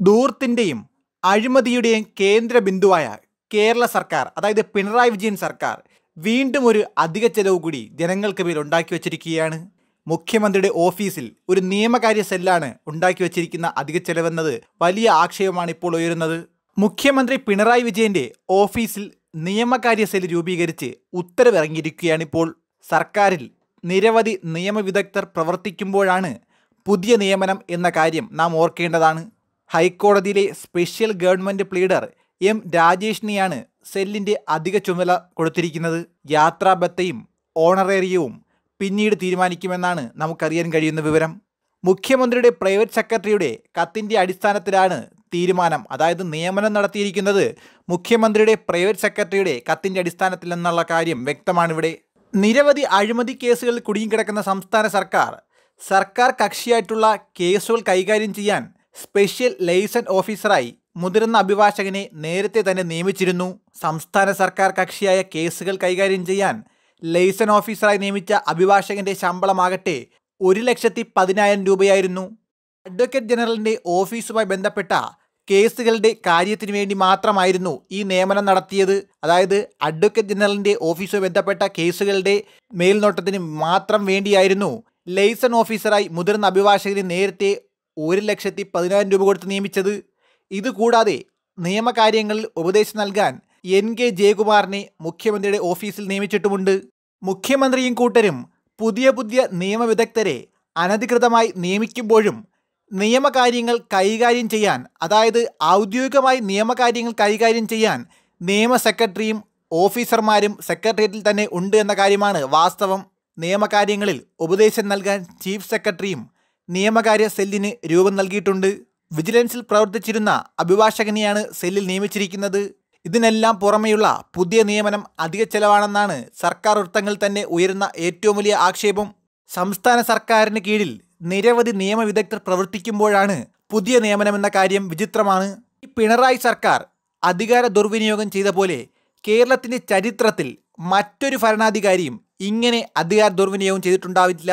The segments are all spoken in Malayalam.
ധൂർത്തിന്റെയും അഴിമതിയുടെയും കേന്ദ്ര ബിന്ദുവായ കേരള സർക്കാർ അതായത് പിണറായി വിജയൻ സർക്കാർ വീണ്ടും ഒരു അധിക ചെലവ് കൂടി ജനങ്ങൾക്ക് മേൽ ഉണ്ടാക്കി വച്ചിരിക്കുകയാണ്. മുഖ്യമന്ത്രിയുടെ ഓഫീസിൽ ഒരു നിയമകാര്യ സെല്ലാണ് ഉണ്ടാക്കി വച്ചിരിക്കുന്ന അധിക ചെലവെന്നത് വലിയ ആക്ഷേപമാണ് ഇപ്പോൾ ഉയരുന്നത്. മുഖ്യമന്ത്രി പിണറായി വിജയന്റെ ഓഫീസിൽ നിയമകാര്യ സെല്ല് രൂപീകരിച്ച് ഉത്തരവിറങ്ങിയിരിക്കുകയാണ് ഇപ്പോൾ. സർക്കാരിൽ നിരവധി നിയമവിദഗ്ധർ പ്രവർത്തിക്കുമ്പോഴാണ് പുതിയ നിയമനം എന്ന കാര്യം നാം ഓർക്കേണ്ടതാണ്. ഹൈക്കോടതിയിലെ സ്പെഷ്യൽ ഗവൺമെന്റ് പ്ലീഡർ എം രാജേഷിനെയാണ് സെല്ലിന്റെ അധിക ചുമതല കൊടുത്തിരിക്കുന്നത്. യാത്രാബത്തയും ഓണറേറിയവും പിന്നീട് തീരുമാനിക്കുമെന്നാണ് നമുക്കറിയാൻ കഴിയുന്ന വിവരം. മുഖ്യമന്ത്രിയുടെ പ്രൈവറ്റ് സെക്രട്ടറിയുടെ കത്തിന്റെ അടിസ്ഥാനത്തിലാണ് തീരുമാനം. അതായത് നിയമനം നടത്തിയിരിക്കുന്നത് മുഖ്യമന്ത്രിയുടെ പ്രൈവറ്റ് സെക്രട്ടറിയുടെ കത്തിന്റെ അടിസ്ഥാനത്തിൽ എന്നുള്ള കാര്യം വ്യക്തമാണ് ഇവിടെ നിരവധി അഴിമതി കേസുകളിൽ കുടുങ്ങിക്കിടക്കുന്ന സംസ്ഥാന സർക്കാർ സർക്കാർ കക്ഷിയായിട്ടുള്ള കേസുകൾ കൈകാര്യം ചെയ്യാൻ സ്പെഷ്യൽ ലൈസൺ ഓഫീസറായി മുതിർന്ന അഭിഭാഷകനെ നേരത്തെ തന്നെ നിയമിച്ചിരുന്നു. സംസ്ഥാന സർക്കാർ കക്ഷിയായ കേസുകൾ കൈകാര്യം ചെയ്യാൻ ലൈസൺ ഓഫീസറായി നിയമിച്ച അഭിഭാഷകന്റെ ശമ്പളമാകട്ടെ ഒരു ലക്ഷത്തി പതിനായിരം രൂപയായിരുന്നു. അഡ്വക്കേറ്റ് ജനറലിന്റെ ഓഫീസുമായി ബന്ധപ്പെട്ട കേസുകളുടെ കാര്യത്തിന് വേണ്ടി മാത്രമായിരുന്നു ഈ നിയമനം നടത്തിയത്. അതായത് അഡ്വക്കേറ്റ് ജനറലിന്റെ ഓഫീസുമായി ബന്ധപ്പെട്ട കേസുകളുടെ മേൽനോട്ടത്തിന് മാത്രം വേണ്ടിയായിരുന്നു ലൈസൺ ഓഫീസറായി മുതിർന്ന അഭിഭാഷകന് നേരത്തെ ഒരു ലക്ഷത്തി പതിനായിരം രൂപ കൊടുത്ത് നിയമിച്ചത്. ഇതുകൂടാതെ നിയമകാര്യങ്ങളിൽ ഉപദേശം നൽകാൻ എൻ കെ ജയകുമാറിനെ മുഖ്യമന്ത്രിയുടെ ഓഫീസിൽ നിയമിച്ചിട്ടുമുണ്ട്. മുഖ്യമന്ത്രിയും കൂട്ടരും പുതിയ പുതിയ നിയമവിദഗ്ധരെ അനധികൃതമായി നിയമിക്കുമ്പോഴും നിയമകാര്യങ്ങൾ കൈകാര്യം ചെയ്യാൻ അതായത് ഔദ്യോഗികമായി നിയമകാര്യങ്ങൾ കൈകാര്യം ചെയ്യാൻ നിയമ സെക്രട്ടറിയും ഓഫീസർമാരും സെക്രട്ടേറിയറ്റിൽ തന്നെ ഉണ്ട് എന്ന കാര്യമാണ് വാസ്തവം. നിയമകാര്യങ്ങളിൽ ഉപദേശം നൽകാൻ ചീഫ് സെക്രട്ടറിയും നിയമകാര്യ സെല്ലിന് രൂപം നൽകിയിട്ടുണ്ട്. വിജിലൻസിൽ പ്രവർത്തിച്ചിരുന്ന അഭിഭാഷകനെയാണ് സെല്ലിൽ നിയമിച്ചിരിക്കുന്നത്. ഇതിനെല്ലാം പുറമെയുള്ള പുതിയ നിയമനം അധിക ചെലവാണെന്നാണ് സർക്കാർ വൃത്തങ്ങൾ തന്നെ ഉയരുന്ന ഏറ്റവും വലിയ ആക്ഷേപം. സംസ്ഥാന സർക്കാരിന് കീഴിൽ നിരവധി നിയമവിദഗ്ധർ പ്രവർത്തിക്കുമ്പോഴാണ് പുതിയ നിയമനമെന്ന കാര്യം വിചിത്രമാണ്. പിണറായി സർക്കാർ അധികാര ദുർവിനിയോഗം ചെയ്ത പോലെ കേരളത്തിന്റെ ചരിത്രത്തിൽ മറ്റൊരു ഭരണാധികാരിയും ഇങ്ങനെ അധികാര ദുർവിനിയോഗം ചെയ്തിട്ടുണ്ടാവില്ല.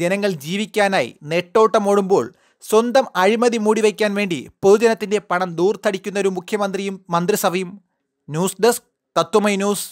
ജനങ്ങൾ ജീവിക്കാനായി നെട്ടോട്ടമോടുമ്പോൾ സ്വന്തം അഴിമതി മൂടിവയ്ക്കാൻ വേണ്ടി പൊതുജനത്തിന്റെ പണം ദൂർത്തടിക്കുന്ന ഒരു മുഖ്യമന്ത്രിയും മന്ത്രിസഭയും. News desk Tatwamayi news.